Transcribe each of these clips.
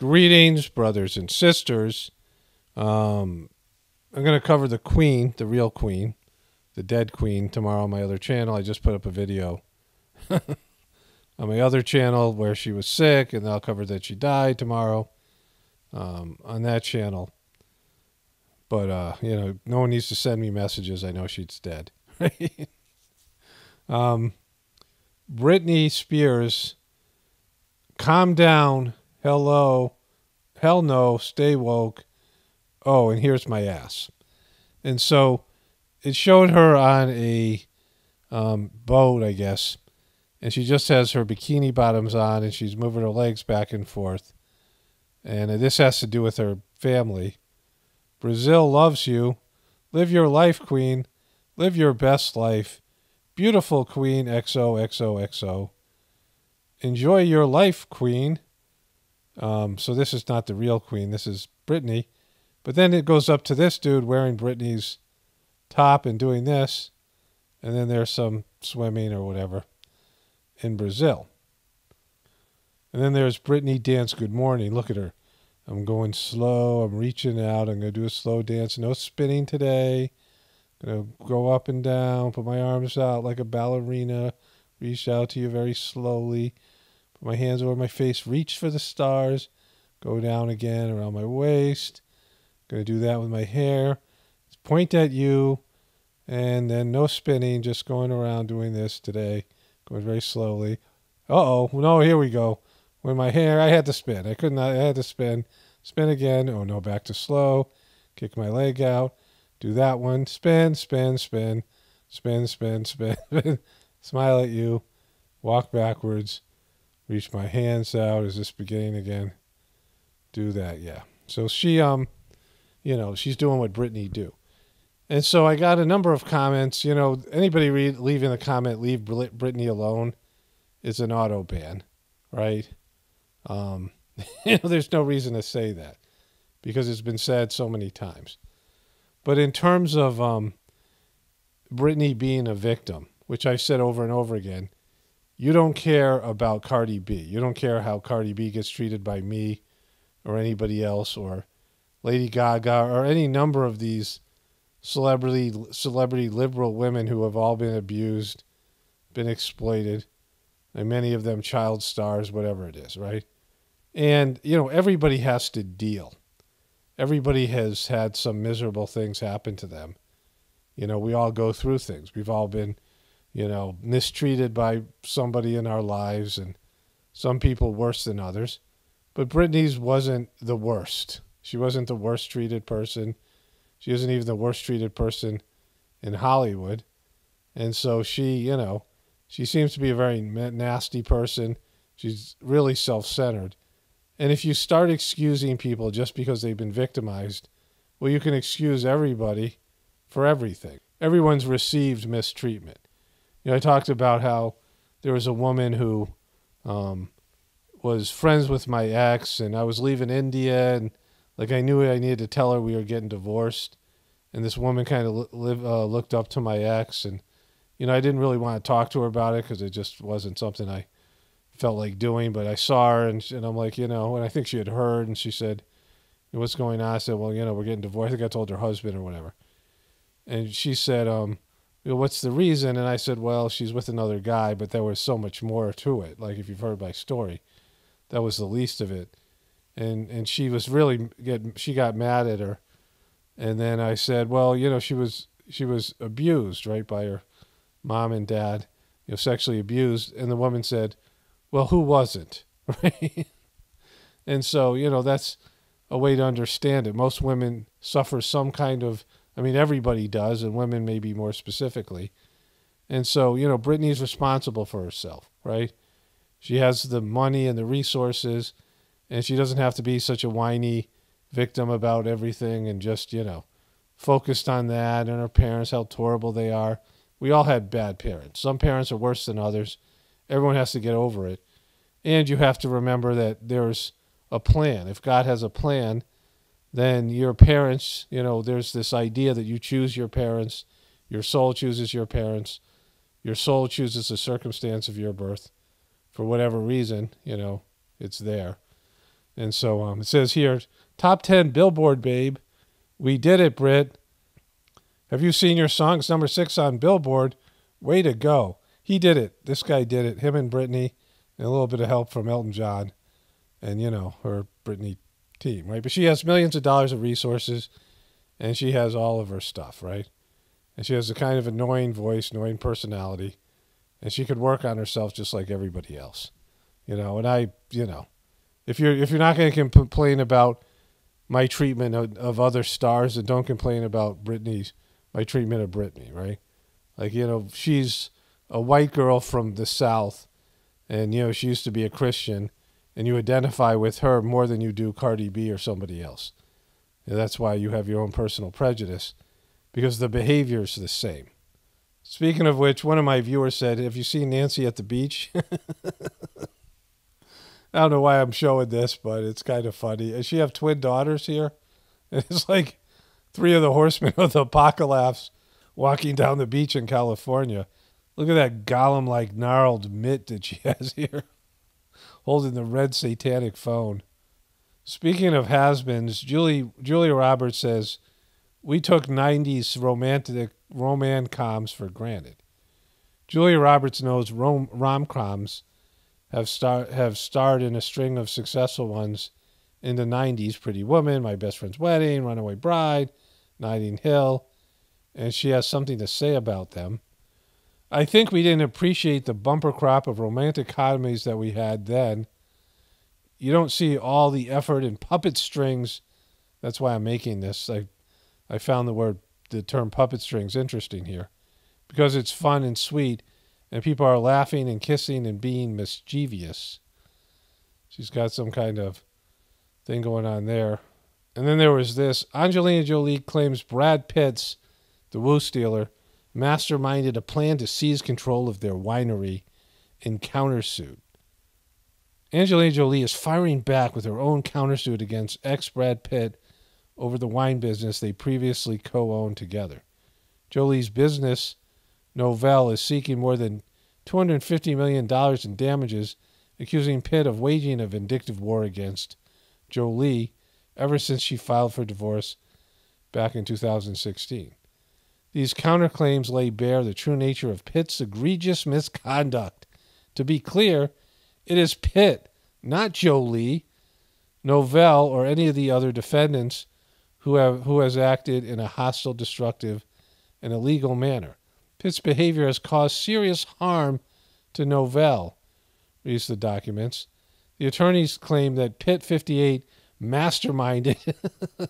Greetings, brothers and sisters. Um, I'm going to cover the Queen, the real Queen, the dead Queen, tomorrow on my other channel. I just put up a video on my other channel where she was sick, and I'll cover that she died tomorrow um, on that channel. But, uh, you know, no one needs to send me messages. I know she's dead. um, Britney Spears, calm down hello, hell no, stay woke. Oh, and here's my ass. And so it showed her on a um, boat, I guess, and she just has her bikini bottoms on and she's moving her legs back and forth. And this has to do with her family. Brazil loves you. Live your life, Queen. Live your best life. Beautiful Queen, XOXOXO. Enjoy your life, Queen. Um, so this is not the real queen. This is Britney. But then it goes up to this dude wearing Britney's top and doing this. And then there's some swimming or whatever in Brazil. And then there's Britney Dance Good Morning. Look at her. I'm going slow. I'm reaching out. I'm going to do a slow dance. No spinning today. I'm going to go up and down. Put my arms out like a ballerina. Reach out to you very slowly. My hands over my face, reach for the stars, go down again around my waist. To do that with my hair. Point at you, and then no spinning, just going around doing this today, going very slowly. Uh oh, no, here we go. With my hair, I had to spin. I couldn't, I had to spin. Spin again. Oh no, back to slow. Kick my leg out. Do that one. Spin, spin, spin, spin, spin, spin. Smile at you. Walk backwards reach my hands out. Is this beginning again? Do that, yeah. So she, um, you know, she's doing what Britney do. And so I got a number of comments. You know, anybody read, leaving a comment, leave Britney alone, is an auto ban, right? Um, you know, there's no reason to say that because it's been said so many times. But in terms of um, Britney being a victim, which I've said over and over again, you don't care about Cardi B. You don't care how Cardi B gets treated by me or anybody else or Lady Gaga or any number of these celebrity celebrity liberal women who have all been abused, been exploited, and many of them child stars, whatever it is, right? And you know, everybody has to deal. Everybody has had some miserable things happen to them. You know, we all go through things. We've all been you know, mistreated by somebody in our lives, and some people worse than others. But Britney's wasn't the worst. She wasn't the worst treated person. She isn't even the worst treated person in Hollywood. And so she, you know, she seems to be a very nasty person. She's really self centered. And if you start excusing people just because they've been victimized, well, you can excuse everybody for everything. Everyone's received mistreatment. You know, I talked about how there was a woman who um, was friends with my ex, and I was leaving India, and like I knew I needed to tell her we were getting divorced, and this woman kind of li- uh, looked up to my ex, and you know I didn't really want to talk to her about it because it just wasn't something I felt like doing, but I saw her, and, and I'm like, you know, and I think she had heard, and she said, "What's going on?" I said, "Well, you know, we're getting divorced." I think I told her husband or whatever, and she said, um, you know, what's the reason? And I said, well, she's with another guy, but there was so much more to it. Like if you've heard my story, that was the least of it. And and she was really get she got mad at her. And then I said, well, you know, she was she was abused, right, by her mom and dad, you know, sexually abused. And the woman said, well, who wasn't, right? and so, you know, that's a way to understand it. Most women suffer some kind of I mean, everybody does, and women maybe more specifically. And so, you know, Britney's responsible for herself, right? She has the money and the resources, and she doesn't have to be such a whiny victim about everything and just, you know, focused on that and her parents, how horrible they are. We all had bad parents. Some parents are worse than others. Everyone has to get over it. And you have to remember that there's a plan. If God has a plan, then your parents, you know, there's this idea that you choose your parents, your soul chooses your parents, your soul chooses the circumstance of your birth for whatever reason, you know, it's there. And so um, it says here, top 10 Billboard, babe. We did it, Brit. Have you seen your songs number six on Billboard? Way to go. He did it. This guy did it. Him and Britney, and a little bit of help from Elton John and, you know, her Britney team, right? But she has millions of dollars of resources and she has all of her stuff, right? And she has a kind of annoying voice, annoying personality, and she could work on herself just like everybody else, you know. And I, you know, if you're if you're not going to complain about my treatment of, of other stars, then don't complain about Britney's my treatment of Britney, right? Like you know, she's a white girl from the South, and you know she used to be a Christian, and you identify with her more than you do Cardi B or somebody else. And that's why you have your own personal prejudice, because the behavior is the same. Speaking of which, one of my viewers said, Have you seen Nancy at the beach? I don't know why I'm showing this, but it's kind of funny. Does she have twin daughters here? It's like three of the horsemen of the apocalypse walking down the beach in California. Look at that golem like gnarled mitt that she has here, holding the red satanic phone. Speaking of has-beens, Julie Julia Roberts says, "We took '90s romantic rom coms for granted." Julia Roberts knows rom coms have star have starred in a string of successful ones in the '90s: Pretty Woman, My Best Friend's Wedding, Runaway Bride, Hill, and she has something to say about them. I think we didn't appreciate the bumper crop of romantic comedies that we had then you don't see all the effort in puppet strings. That's why I'm making this. I I found the word the term puppet strings interesting here because it's fun and sweet and people are laughing and kissing and being mischievous. She's got some kind of thing going on there. And then there was this Angelina Jolie claims Brad Pitt's the Woo Stealer masterminded a plan to seize control of their winery in countersuit. Angelina Jolie is firing back with her own countersuit against ex Brad Pitt over the wine business they previously co owned together. Jolie's business, Nouvel, is seeking more than $250 million in damages, accusing Pitt of waging a vindictive war against Jolie ever since she filed for divorce back in 2016. These counterclaims lay bare the true nature of Pitt's egregious misconduct. To be clear, it is Pitt, not Jolie, Nouvel, or any of the other defendants who have who has acted in a hostile, destructive, and illegal manner. Pitt's behavior has caused serious harm to Nouvel, reads the documents. The attorneys claim that Pitt 58 masterminded.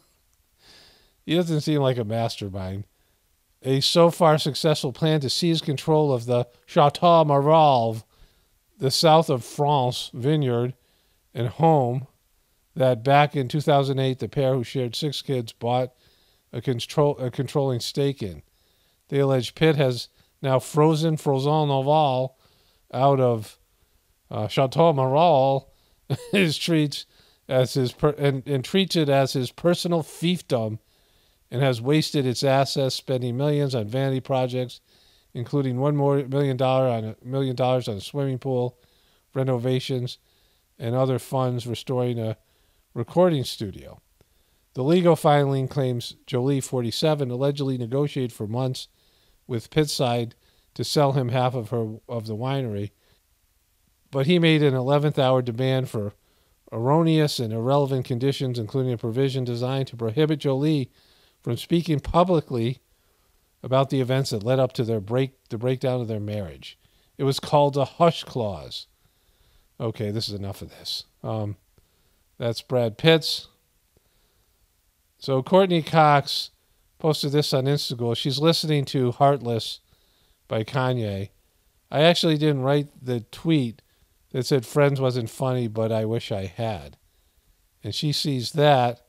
he doesn't seem like a mastermind. A so far successful plan to seize control of the Chateau Miraval the south of France vineyard and home that back in 2008 the pair who shared six kids bought a, control, a controlling stake in. They allege Pitt has now frozen Frozen Nouvel out of uh, Chateau Miraval his treats as his per- and, and treats it as his personal fiefdom and has wasted its assets spending millions on vanity projects including one more million dollar on a million dollars on a swimming pool, renovations, and other funds restoring a recording studio. The legal filing claims Jolie, 47, allegedly negotiated for months with Pitt's side to sell him half of her of the winery, but he made an 11th hour demand for erroneous and irrelevant conditions, including a provision designed to prohibit Jolie from speaking publicly about the events that led up to their break the breakdown of their marriage. It was called a hush clause. Okay, this is enough of this. Um, that's Brad Pitt's. So Courteney Cox posted this on Instagram. She's listening to Heartless by Kanye. I actually didn't write the tweet that said Friends wasn't funny, but I wish I had. And she sees that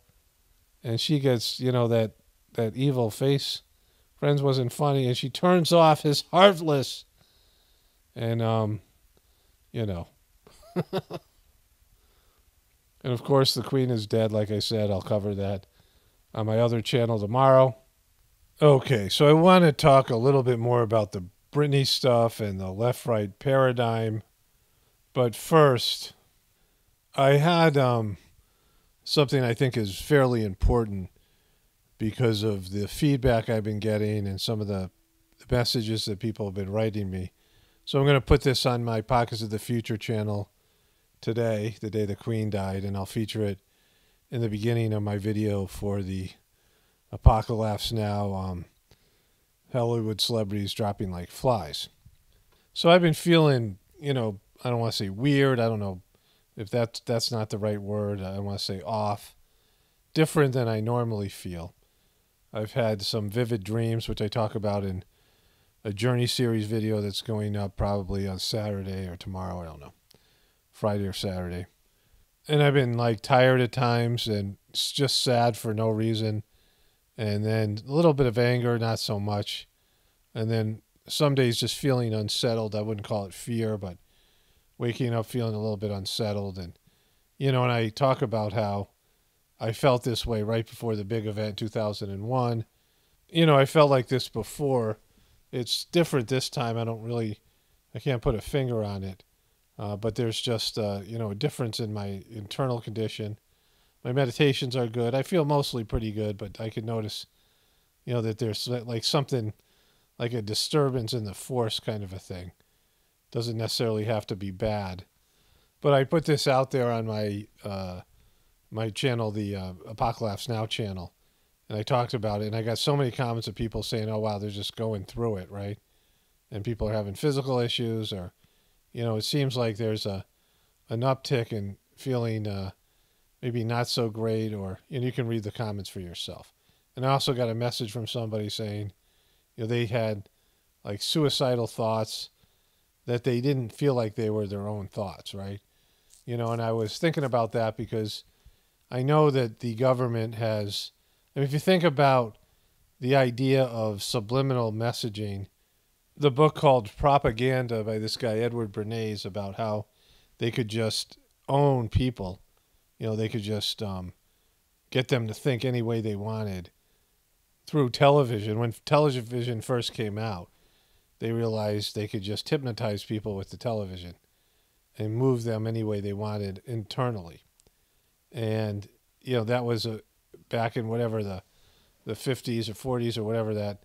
and she gets, you know, that that evil face Friends wasn't funny, and she turns off his heartless. And um, you know. and of course, the Queen is dead. Like I said, I'll cover that on my other channel tomorrow. Okay, so I want to talk a little bit more about the Britney stuff and the left right paradigm. But first, I had um, something I think is fairly important because of the feedback I've been getting and some of the, the messages that people have been writing me. So I'm going to put this on my Pockets of the Future channel today, the day the Queen died, and I'll feature it in the beginning of my video for the Apocalaughs Now um, Hollywood celebrities dropping like flies. So I've been feeling, you know, I don't want to say weird. I don't know if that's that's not the right word. I want to say off, different than I normally feel. I've had some vivid dreams, which I talk about in a journey series video that's going up probably on Saturday or tomorrow. I don't know, Friday or Saturday. And I've been like tired at times and just sad for no reason. And then a little bit of anger, not so much. And then some days just feeling unsettled. I wouldn't call it fear, but waking up feeling a little bit unsettled. And, you know, and I talk about how I felt this way right before the big event 2001. You know, I felt like this before. It's different this time. I don't really, I can't put a finger on it. Uh, but there's just, uh, you know, a difference in my internal condition. My meditations are good. I feel mostly pretty good, but I could notice, you know, that there's like something like a disturbance in the force kind of a thing. Doesn't necessarily have to be bad. But I put this out there on my uh, my channel, the uh, Apocalaughs Now channel, and I talked about it, and I got so many comments of people saying, "Oh wow, they're just going through it, right?" And people are having physical issues, or you know, it seems like there's a an uptick in feeling uh, maybe not so great, or and you can read the comments for yourself. And I also got a message from somebody saying, you know, they had like suicidal thoughts that they didn't feel like they were their own thoughts, right? You know, and I was thinking about that because I know that the government has, I mean, if you think about the idea of subliminal messaging, the book called Propaganda by this guy, Edward Bernays, about how they could just own people. You know, they could just um, get them to think any way they wanted through television. When television first came out, they realized they could just hypnotize people with the television and move them any way they wanted internally. And you know that was a back in whatever the the 50s or 40s or whatever that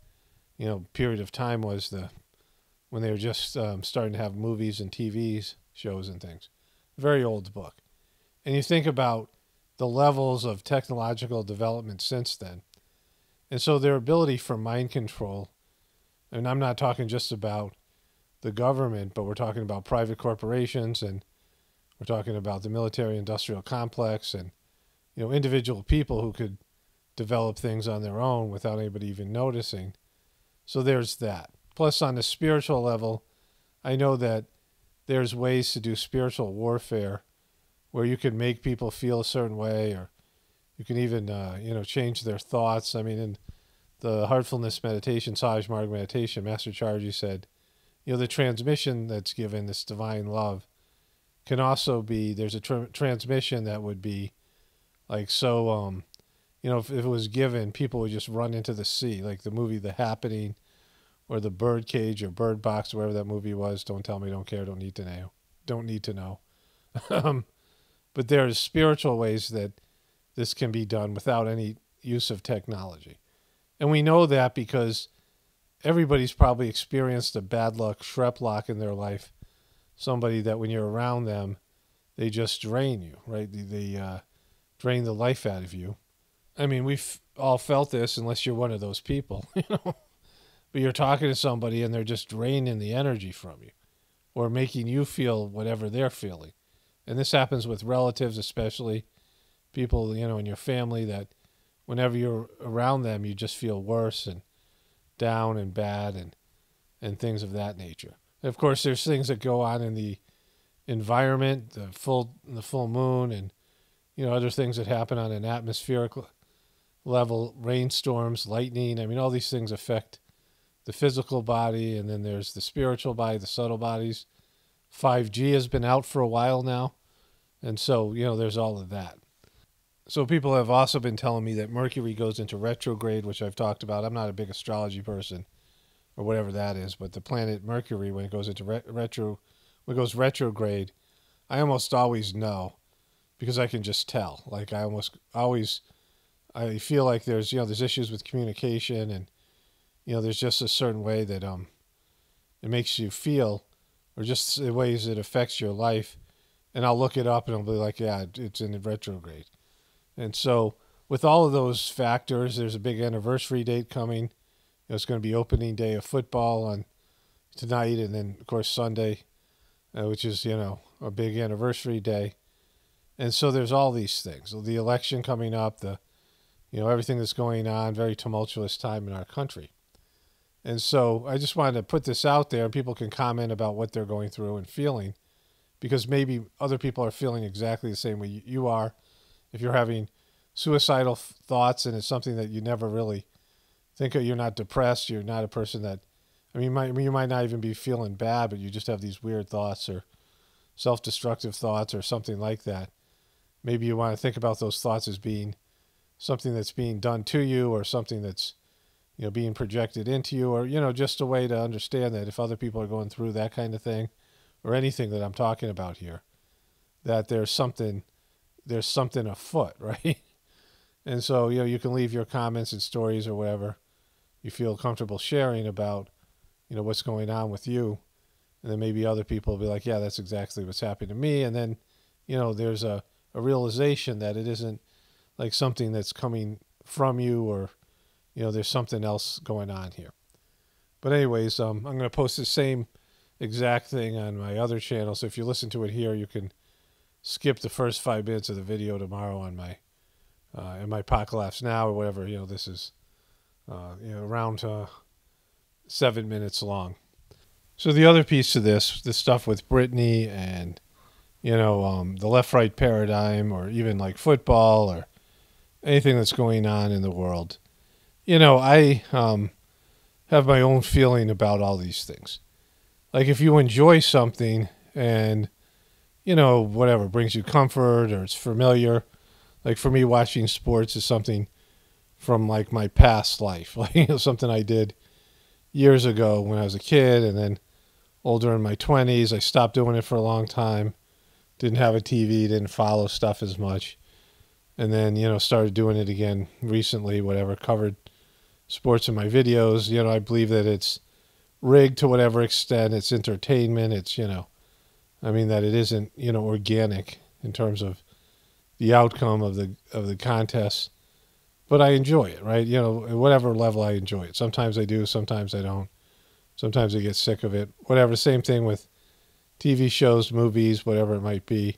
you know period of time was the when they were just um, starting to have movies and TVs shows and things. Very old book. And you think about the levels of technological development since then. And so their ability for mind control and I'm not talking just about the government, but we're talking about private corporations and we're talking about the military industrial complex and you know individual people who could develop things on their own without anybody even noticing. So there's that. Plus on the spiritual level, I know that there's ways to do spiritual warfare where you can make people feel a certain way or you can even uh, you know change their thoughts. I mean in the heartfulness meditation, Sahaj Marg meditation, Master Chariji said, you know, the transmission that's given, this divine love, can also be, there's a tra- transmission that would be like so, um, you know, if, if, it was given, people would just run into the sea, like the movie The Happening or The Bird Cage or Bird Box, whatever that movie was. Don't tell me, don't care, don't need to know. Don't need to know. um, but there's spiritual ways that this can be done without any use of technology. And we know that because everybody's probably experienced a bad luck shrep lock in their life. Somebody that when you're around them, they just drain you, right? They, they uh, drain the life out of you. I mean, we've all felt this unless you're one of those people, you know. But you're talking to somebody and they're just draining the energy from you or making you feel whatever they're feeling. And this happens with relatives, especially people, you know, in your family that whenever you're around them, you just feel worse and down and bad and and things of that nature. Of course, there's things that go on in the environment, the full the full moon, and you know other things that happen on an atmospheric level, rainstorms, lightning. I mean, all these things affect the physical body, and then there's the spiritual body, the subtle bodies. 5G has been out for a while now, and so you know there's all of that. So people have also been telling me that Mercury goes into retrograde, which I've talked about. I'm not a big astrology person, or whatever that is, but the planet Mercury, when it goes into re- retro, when it goes retrograde, I almost always know because I can just tell. Like I almost always, I feel like there's you know there's issues with communication and you know there's just a certain way that um it makes you feel or just the ways it affects your life. And I'll look it up and I'll be like yeah it's in retrograde. And so with all of those factors there's a big anniversary date coming know, it's going to be opening day of football on tonight and then of course Sunday uh, which is you know a big anniversary day. And so there's all these things. The election coming up the you know everything that's going on very tumultuous time in our country. And so I just wanted to put this out there, and people can comment about what they're going through and feeling, because maybe other people are feeling exactly the same way you are. If you're having suicidal thoughts and it's something that you never really think you're not depressed, you're not a person that, I mean, you might, you might not even be feeling bad, but you just have these weird thoughts or self destructive thoughts or something like that. Maybe you want to think about those thoughts as being something that's being done to you or something that's you know being projected into you or you know just a way to understand that if other people are going through that kind of thing or anything that I'm talking about here that there's something there's something afoot right and so you know you can leave your comments and stories or whatever you feel comfortable sharing about you know what's going on with you and then maybe other people will be like yeah that's exactly what's happening to me and then you know there's a, a realization that it isn't like something that's coming from you or you know, there's something else going on here. But anyways, um, I'm going to post the same exact thing on my other channel. So if you listen to it here, you can skip the first five minutes of the video tomorrow on my uh, in my Apocalaughs Now or whatever. You know, this is you know around uh, seven minutes long. So the other piece of this, the stuff with Britney and you know um, the left-right paradigm, or even like football or anything that's going on in the world you know, I um, have my own feeling about all these things. Like if you enjoy something and you know whatever brings you comfort or it's familiar, like for me, watching sports is something from like my past life, like you know, something I did years ago when I was a kid, and then older in my twenties. I stopped doing it for a long time. Didn't have a TV, didn't follow stuff as much, and then you know started doing it again recently. Whatever covered sports in my videos. You know, I believe that it's rigged to whatever extent. It's entertainment. It's, you know, I mean that it isn't, you know, organic in terms of the outcome of the of the contest. But I enjoy it, right? You know, at whatever level I enjoy it. Sometimes I do, sometimes I don't. Sometimes I get sick of it. Whatever. Same thing with TV shows, movies, whatever it might be.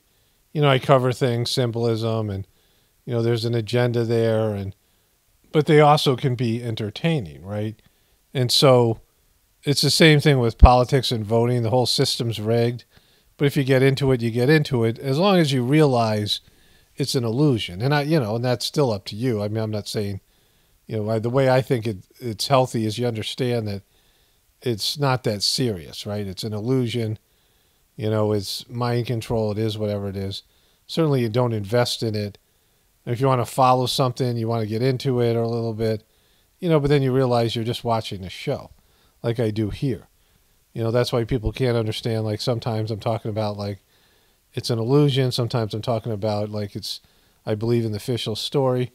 You know, I cover things, symbolism, and you know, there's an agenda there, and but they also can be entertaining, right? And so it's the same thing with politics and voting. The whole system's rigged. But if you get into it, you get into it as long as you realize it's an illusion. And I, you know, and that's still up to you. I mean, I'm not saying, you know, the way I think it, it's healthy is you understand that it's not that serious, right? It's an illusion. You know, it's mind control. It is whatever it is. Certainly, you don't invest in it if you want to follow something, you want to get into it a little bit, you know, but then you realize you're just watching a show like I do here. You know, that's why people can't understand. Like sometimes I'm talking about like it's an illusion. Sometimes I'm talking about like it's, I believe in the official story.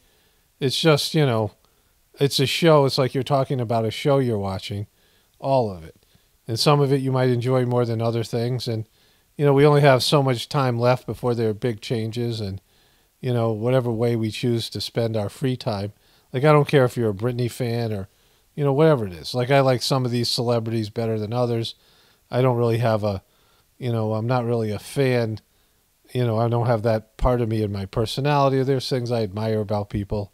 It's just, you know, it's a show. It's like you're talking about a show you're watching, all of it. And some of it you might enjoy more than other things. And, you know, we only have so much time left before there are big changes. And, you know, whatever way we choose to spend our free time. Like, I don't care if you're a Britney fan or, you know, whatever it is. Like, I like some of these celebrities better than others. I don't really have a, you know, I'm not really a fan. You know, I don't have that part of me in my personality. There's things I admire about people,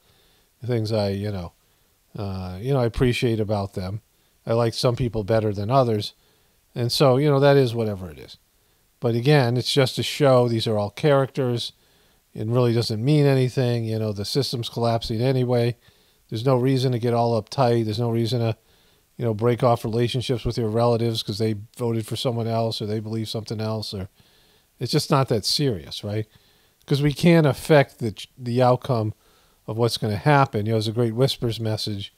things I, you know, uh, you know, I appreciate about them. I like some people better than others. And so, you know, that is whatever it is. But again, it's just a show. These are all characters. It really doesn't mean anything. You know, the system's collapsing anyway. There's no reason to get all uptight. There's no reason to, you know, break off relationships with your relatives because they voted for someone else or they believe something else or it's just not that serious, right? Because we can't affect the the outcome of what's going to happen. You know, there's a great whispers message,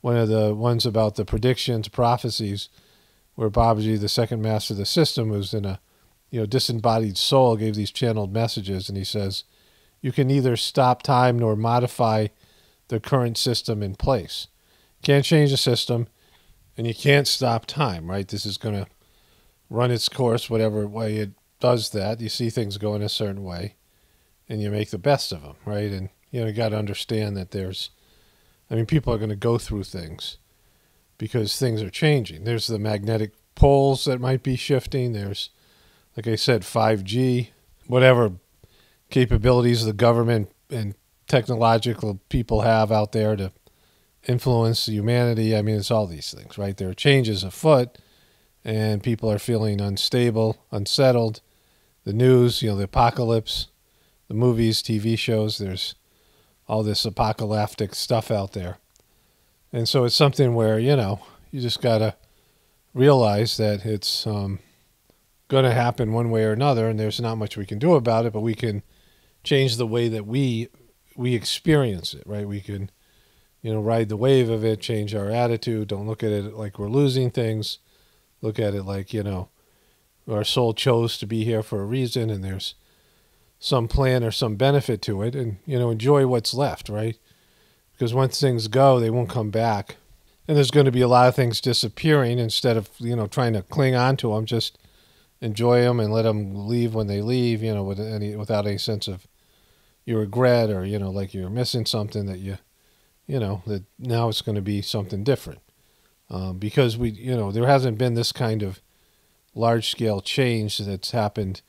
one of the ones about the predictions, prophecies, where Babuji, the second master of the system, was in a you know, disembodied soul gave these channeled messages, and he says, you can neither stop time nor modify the current system in place. Can't change the system, and you can't stop time, right? This is going to run its course, whatever way it does that. You see things going a certain way, and you make the best of them, right? And you know, you got to understand that there's, I mean, people are going to go through things because things are changing. There's the magnetic poles that might be shifting. There's, like I said, 5G, whatever capabilities the government and technological people have out there to influence humanity. I mean, it's all these things, right? There are changes afoot, and people are feeling unstable, unsettled. The news, you know, the apocalypse, the movies, TV shows, there's all this apocalyptic stuff out there. And so it's something where, you know, you just got to realize that it's um, going to happen one way or another, and there's not much we can do about it, but we can change the way that we we experience it, right? We can, you know, ride the wave of it, change our attitude. Don't look at it like we're losing things. Look at it like, you know, our soul chose to be here for a reason and there's some plan or some benefit to it and, you know, enjoy what's left, right? Because once things go, they won't come back. And there's going to be a lot of things disappearing instead of, you know, trying to cling on to them, just enjoy them and let them leave when they leave, you know, with any, without any sense of you regret or you know like you're missing something that you you know that now it's going to be something different. Um, because we you know there hasn't been this kind of large scale change that's happened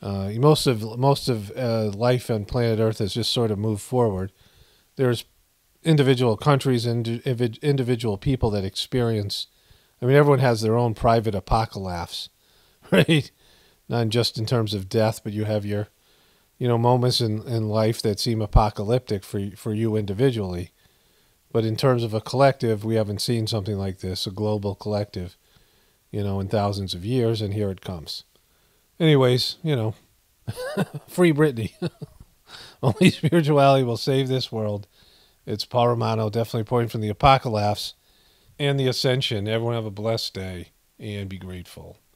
uh, most of most of uh, life on planet earth has just sort of moved forward. There's individual countries and individual people that experience i mean everyone has their own private apocalypse right? Not just in terms of death but you have your you know, moments in, in life that seem apocalyptic for for you individually. But in terms of a collective, we haven't seen something like this, a global collective, you know, in thousands of years, and here it comes. Anyways, you know, free Britney. Only spirituality will save this world. It's Paul Romano, definitely pointing from the apocalypse and the ascension. Everyone have a blessed day and be grateful.